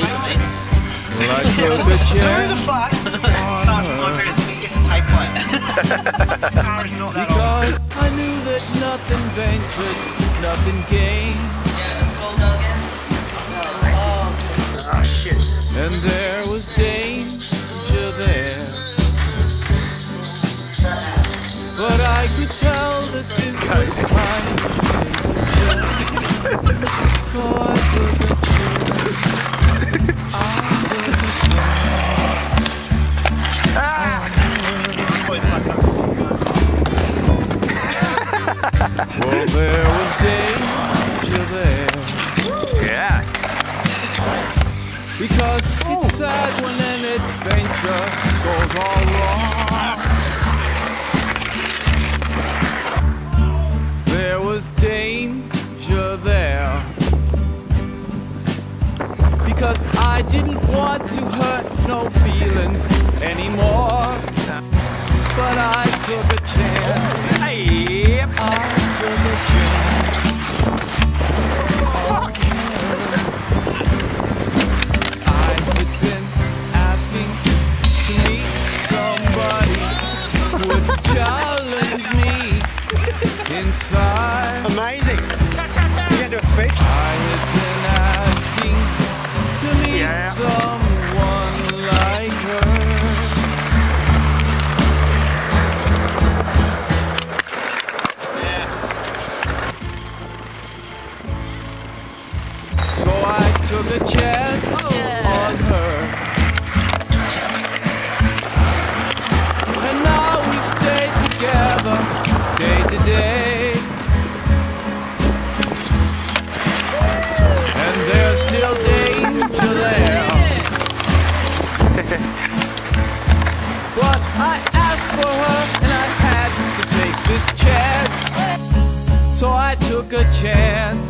you mate? Well, I took a Who the fuck? From my parents, this gets a is not that old. because I knew that nothing ventured, nothing gained. And there was danger there. But I could tell that this was time Well, there was danger there. Yeah. Because it's oh. sad when an adventure goes all wrong. There was danger there. Because I didn't want to hurt no feelings anymore. But I took a chance. Hey. I took a chance. I had been asking to meet somebody who would challenge me inside. Amazing. You can't do a speech? I had been asking to meet Yeah. someone took a chance on her. And now we stay together day to day. And there's still danger there. but I asked for her and I had to take this chance. So I took a chance.